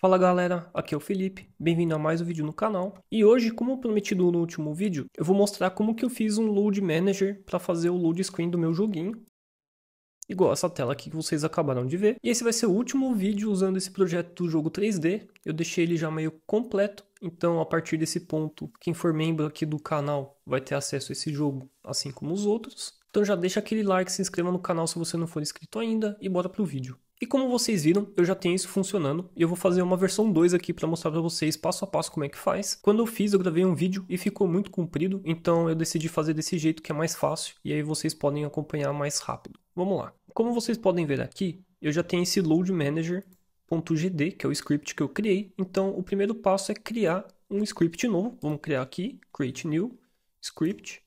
Fala galera, aqui é o Felipe, bem-vindo a mais um vídeo no canal. E hoje, como prometido no último vídeo, eu vou mostrar como que eu fiz um Load Manager para fazer o load screen do meu joguinho. Igual essa tela aqui que vocês acabaram de ver. E esse vai ser o último vídeo usando esse projeto do jogo 3D. Eu deixei ele já meio completo, então a partir desse ponto, quem for membro aqui do canal vai ter acesso a esse jogo, assim como os outros. Então já deixa aquele like, se inscreva no canal se você não for inscrito ainda e bora pro vídeo. E como vocês viram, eu já tenho isso funcionando e eu vou fazer uma versão 2 aqui para mostrar para vocês passo a passo como é que faz. Quando eu fiz, eu gravei um vídeo e ficou muito comprido, então eu decidi fazer desse jeito que é mais fácil e aí vocês podem acompanhar mais rápido. Vamos lá. Como vocês podem ver aqui, eu já tenho esse load manager.gd, que é o script que eu criei. Então, o primeiro passo é criar um script novo. Vamos criar aqui, create new script.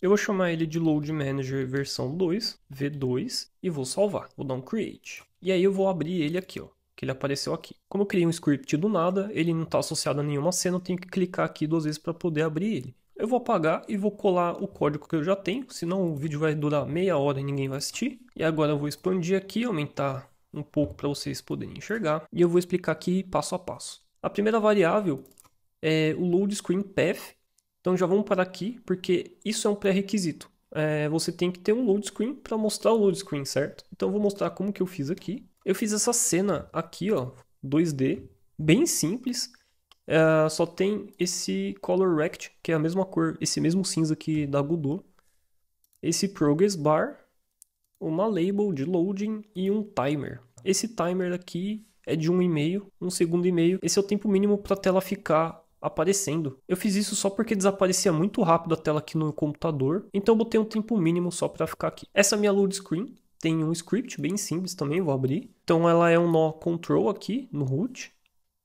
Eu vou chamar ele de load manager versão 2, v2, e vou salvar. Vou dar um create. E aí eu vou abrir ele aqui, ó, que ele apareceu aqui. Como eu criei um script do nada, ele não está associado a nenhuma cena, eu tenho que clicar aqui duas vezes para poder abrir ele. Eu vou apagar e vou colar o código que eu já tenho, senão o vídeo vai durar meia hora e ninguém vai assistir. E agora eu vou expandir aqui, aumentar um pouco para vocês poderem enxergar. E eu vou explicar aqui passo a passo. A primeira variável é o load screen path. Então já vamos parar aqui, porque isso é um pré-requisito é, você tem que ter um load screen para mostrar o load screen, certo? Então eu vou mostrar como que eu fiz aqui. Eu fiz essa cena aqui, ó, 2D, bem simples. É, só tem esse color rect, que é a mesma cor, esse mesmo cinza aqui da Godot. Esse progress bar, uma label de loading e um timer. Esse timer aqui é de um e meio, um segundo e meio. Esse é o tempo mínimo para a tela ficar aparecendo. Eu fiz isso só porque desaparecia muito rápido a tela aqui no computador, então eu botei um tempo mínimo só para ficar aqui. Essa minha load screen tem um script bem simples também, vou abrir. Então ela é um nó control aqui no root.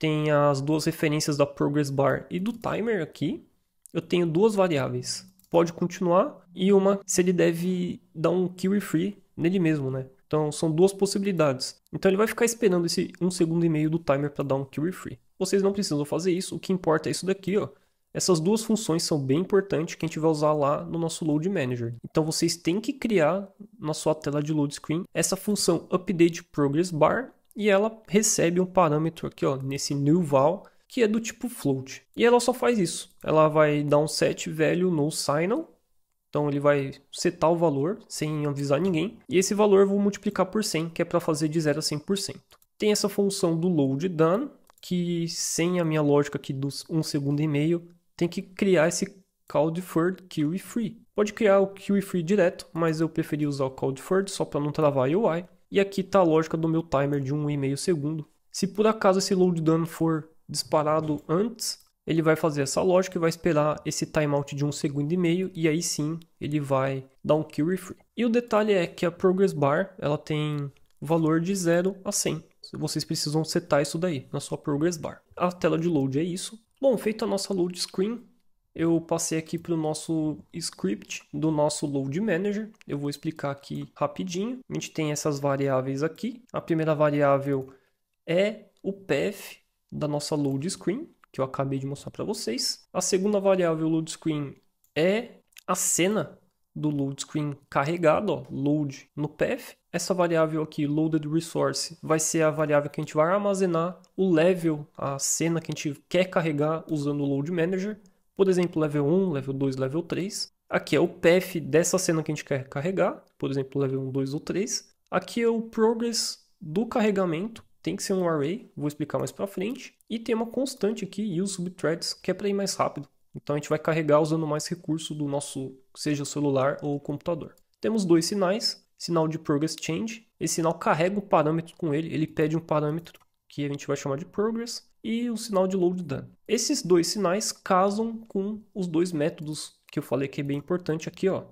Tem as duas referências da progress bar e do timer aqui. Eu tenho duas variáveis, pode continuar e uma se ele deve dar um query free nele mesmo, né? Então são duas possibilidades. Então ele vai ficar esperando esse um segundo e meio do timer para dar um query free. Vocês não precisam fazer isso, o que importa é isso daqui, ó. Essas duas funções são bem importantes que a gente vai usar lá no nosso Load Manager. Então vocês têm que criar na sua tela de load screen essa função Update Progress Bar e ela recebe um parâmetro aqui, ó, nesse new val, que é do tipo float. E ela só faz isso. Ela vai dar um set value no signal. Então ele vai setar o valor sem avisar ninguém. E esse valor eu vou multiplicar por 100, que é para fazer de 0 a 100%. Tem essa função do load done, que sem a minha lógica aqui dos um segundo e meio, tem que criar esse call deferred queue free. Pode criar o queue free direto, mas eu preferi usar o call deferred só para não travar a UI. E aqui está a lógica do meu timer de 1,5 segundo. Se por acaso esse load done for disparado antes, ele vai fazer essa lógica e vai esperar esse timeout de um segundo e meio e aí sim ele vai dar um queue free. E o detalhe é que a progress bar ela tem valor de 0 a 100 vocês precisam setar isso daí na sua progress bar. A tela de load é isso. Bom, feita a nossa load screen, eu passei aqui para o nosso script do nosso load manager. Eu vou explicar aqui rapidinho. A gente tem essas variáveis aqui. A primeira variável é o path da nossa load screen, que eu acabei de mostrar para vocês. A segunda variável load screen é a cena do load screen carregado, ó, load no path. Essa variável aqui, loaded resource, vai ser a variável que a gente vai armazenar o level, a cena que a gente quer carregar usando o load manager. Por exemplo, level 1, level 2, level 3. Aqui é o path dessa cena que a gente quer carregar, por exemplo, level 1, 2 ou 3. Aqui é o progress do carregamento, tem que ser um array, vou explicar mais para frente. E tem uma constante aqui, use subthreads, que é para ir mais rápido. Então a gente vai carregar usando mais recurso do nosso, seja o celular ou o computador. Temos dois sinais, sinal de progress change. Esse sinal carrega um parâmetro com ele, ele pede um parâmetro que a gente vai chamar de progress e o sinal de load done. Esses dois sinais casam com os dois métodos que eu falei que é bem importante aqui, ó,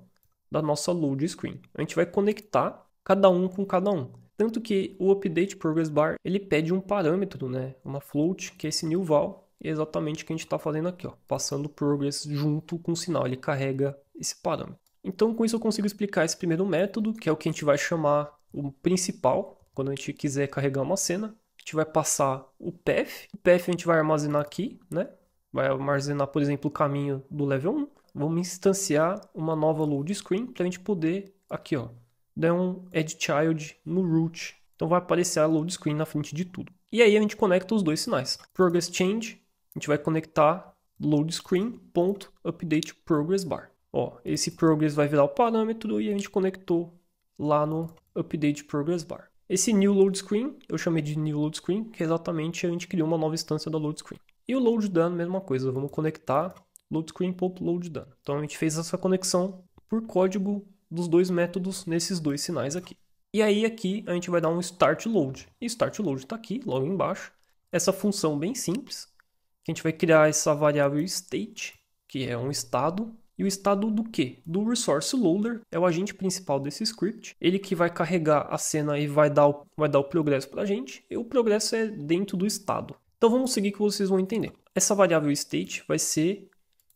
da nossa load screen. A gente vai conectar cada um com cada um. Tanto que o update progress bar, ele pede um parâmetro, né, uma float, que é esse new val, exatamente o que a gente está fazendo aqui, ó, passando o progress junto com o sinal, ele carrega esse parâmetro. Então, com isso eu consigo explicar esse primeiro método, que é o que a gente vai chamar o principal, quando a gente quiser carregar uma cena. A gente vai passar o path, o path a gente vai armazenar aqui, né? Vai armazenar, por exemplo, o caminho do level 1. Vamos instanciar uma nova load screen para a gente poder, aqui ó, dar um add child no root. Então vai aparecer a load screen na frente de tudo. E aí a gente conecta os dois sinais. Progress change, a gente vai conectar load screen.update progress bar. Ó, esse progress vai virar o parâmetro e a gente conectou lá no update progress bar. Esse new load screen, eu chamei de new load screen, que é exatamente a gente criou uma nova instância da load screen. E o load done, mesma coisa, vamos conectar load screen.load done. Então a gente fez essa conexão por código dos dois métodos nesses dois sinais aqui. E aí aqui a gente vai dar um start load. E start load está aqui, logo embaixo. Essa função bem simples, a gente vai criar essa variável state, que é um estado, e o estado do que? Do resource loader, é o agente principal desse script. Ele que vai carregar a cena e vai dar o, vai dar o progresso para a gente. E o progresso é dentro do estado. Então vamos seguir que vocês vão entender. Essa variável state vai ser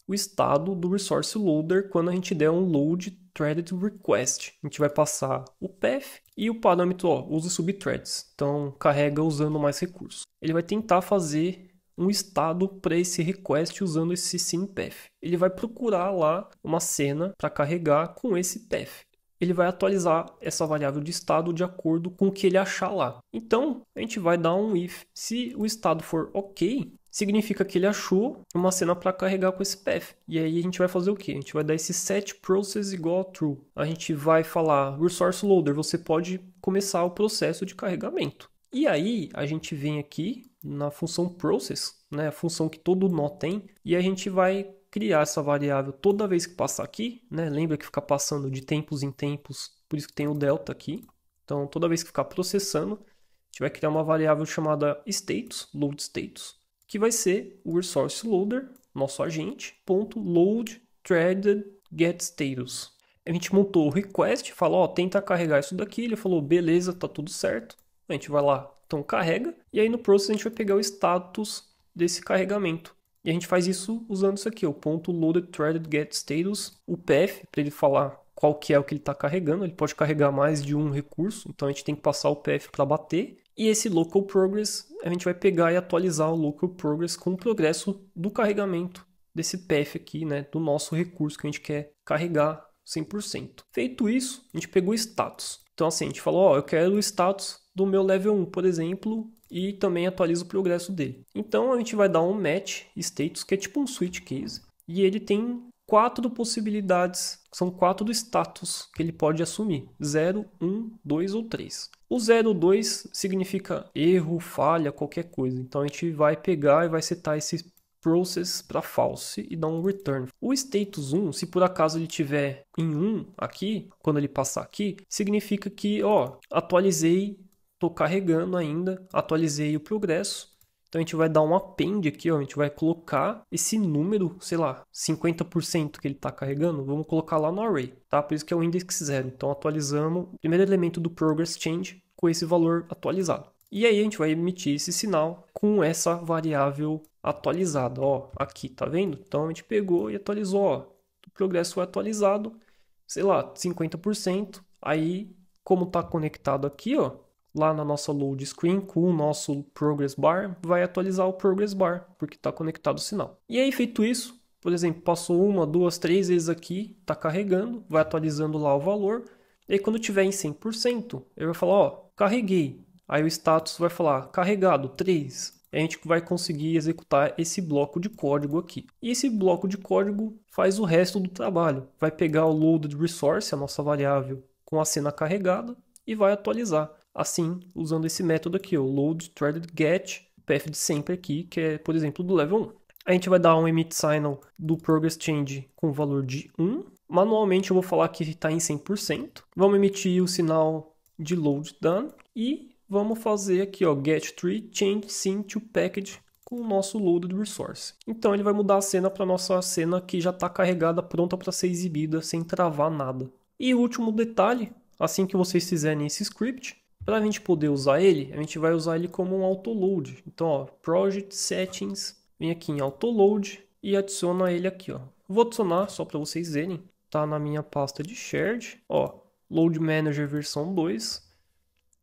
o estado do resource loader quando a gente der um load threaded request. A gente vai passar o path e o parâmetro, ó, usa subthreads. Então carrega usando mais recursos. Ele vai tentar fazer um estado para esse request usando esse sim path. Ele vai procurar lá uma cena para carregar com esse path. Ele vai atualizar essa variável de estado de acordo com o que ele achar lá. Então, a gente vai dar um if. Se o estado for ok, significa que ele achou uma cena para carregar com esse path. E aí a gente vai fazer o que? A gente vai dar esse set process igual a true. A gente vai falar resource loader, você pode começar o processo de carregamento. E aí a gente vem aqui na função process, né, a função que todo nó tem, e a gente vai criar essa variável toda vez que passar aqui, né? Lembra que fica passando de tempos em tempos, por isso que tem o delta aqui. Então, toda vez que ficar processando, a gente vai criar uma variável chamada status, load status, que vai ser o resource loader, nosso agente, ponto load threaded get status. A gente montou o request, falou, ó, tenta carregar isso daqui, ele falou, beleza, tá tudo certo. A gente vai lá, então carrega, e aí no process a gente vai pegar o status desse carregamento. E a gente faz isso usando isso aqui, o ponto loaded threaded get status, o path, para ele falar qual que é o que ele está carregando. Ele pode carregar mais de um recurso, então a gente tem que passar o path para bater. E esse local progress, a gente vai pegar e atualizar o local progress com o progresso do carregamento desse path aqui, né, do nosso recurso que a gente quer carregar 100%. Feito isso, a gente pegou o status. Então assim, a gente falou, ó, eu quero o status do meu level 1, por exemplo, e também atualiza o progresso dele. Então a gente vai dar um match status, que é tipo um switch case, e ele tem quatro possibilidades, são quatro status que ele pode assumir: 0, 1, 2 ou 3. O 0, 2 significa erro, falha, qualquer coisa. Então a gente vai pegar e vai setar esse process para false e dar um return. O status 1, se por acaso ele tiver em 1 aqui, quando ele passar aqui, significa que, ó, atualizei Estou carregando ainda, atualizei o progresso. Então a gente vai dar um append aqui, ó, a gente vai colocar esse número, sei lá, 50% que ele está carregando, vamos colocar lá no array, tá? Por isso que é o index 0. Então atualizamos o primeiro elemento do progress change com esse valor atualizado. E aí a gente vai emitir esse sinal com essa variável atualizada, ó, aqui, tá vendo? Então a gente pegou e atualizou, ó, o progresso foi atualizado, sei lá, 50%. Aí, como está conectado aqui, ó, lá na nossa load screen com o nosso progress bar, vai atualizar o progress bar, porque está conectado o sinal. E aí, feito isso, por exemplo, passou uma, duas, três vezes aqui, está carregando, vai atualizando lá o valor. E aí, quando tiver em 100%, ele vai falar, ó, carreguei. Aí o status vai falar, carregado, 3. A gente vai conseguir executar esse bloco de código aqui. E esse bloco de código faz o resto do trabalho. Vai pegar o loaded resource, a nossa variável, com a cena carregada, e vai atualizar assim usando esse método aqui, o load threaded get, path de sempre aqui, que é, por exemplo, do level 1. A gente vai dar um emit signal do progress change com o valor de 1. Manualmente eu vou falar que está em 100%. Vamos emitir o sinal de load done e vamos fazer aqui, ó, get tree change scene to package com o nosso loaded resource. Então ele vai mudar a cena para nossa cena que já está carregada, pronta para ser exibida sem travar nada. E o último detalhe, assim que vocês fizerem esse script, para a gente poder usar ele, a gente vai usar ele como um autoload. Então, ó, Project Settings, vem aqui em Autoload e adiciona ele aqui, ó. Vou adicionar só para vocês verem. Tá na minha pasta de shared, ó, Load Manager versão 2.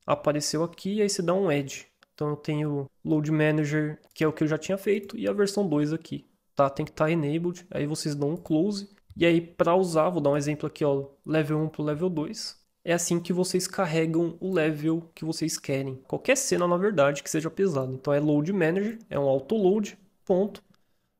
Apareceu aqui e aí você dá um add. Então eu tenho Load Manager, que é o que eu já tinha feito, e a versão 2 aqui. Tá, tem que estar tá enabled. Aí vocês dão um close. E aí para usar, vou dar um exemplo aqui, ó, level 1 para o level 2 é assim que vocês carregam o level que vocês querem. Qualquer cena, na verdade, que seja pesada. Então é load manager, é um auto load, ponto.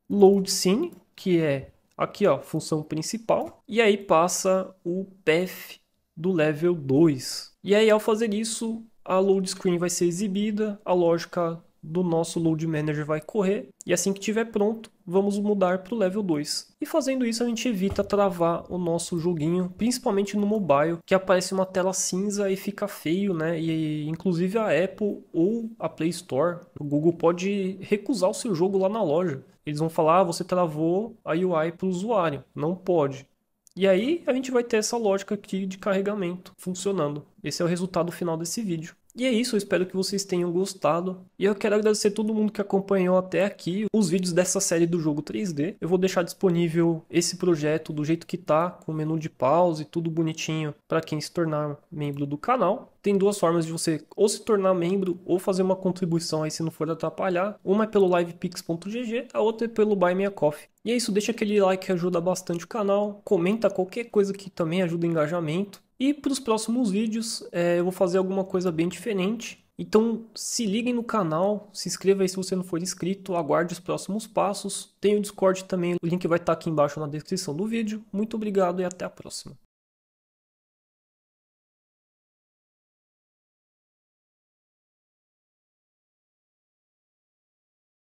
Load scene, que é aqui, ó, função principal. E aí passa o path do level 2. E aí ao fazer isso, a load screen vai ser exibida, a lógica do nosso Load Manager vai correr e assim que estiver pronto, vamos mudar para o level 2. E fazendo isso a gente evita travar o nosso joguinho, principalmente no mobile, que aparece uma tela cinza e fica feio, né? E inclusive a Apple ou a Play Store, o Google pode recusar o seu jogo lá na loja. Eles vão falar, ah, você travou a UI para o usuário. Não pode. E aí a gente vai ter essa lógica aqui de carregamento funcionando. Esse é o resultado final desse vídeo. E é isso, eu espero que vocês tenham gostado. E eu quero agradecer todo mundo que acompanhou até aqui os vídeos dessa série do jogo 3D. Eu vou deixar disponível esse projeto do jeito que tá, com o menu de pause, tudo bonitinho para quem se tornar membro do canal. Tem duas formas de você ou se tornar membro ou fazer uma contribuição aí se não for atrapalhar. Uma é pelo livepix.gg, a outra é pelo Buy Me a Coffee. E é isso, deixa aquele like que ajuda bastante o canal, comenta qualquer coisa que também ajuda o engajamento. E para os próximos vídeos é, eu vou fazer alguma coisa bem diferente. Então se liguem no canal, se inscreva aí se você não for inscrito, aguarde os próximos passos. Tem o Discord também, o link vai estar aqui embaixo na descrição do vídeo. Muito obrigado e até a próxima.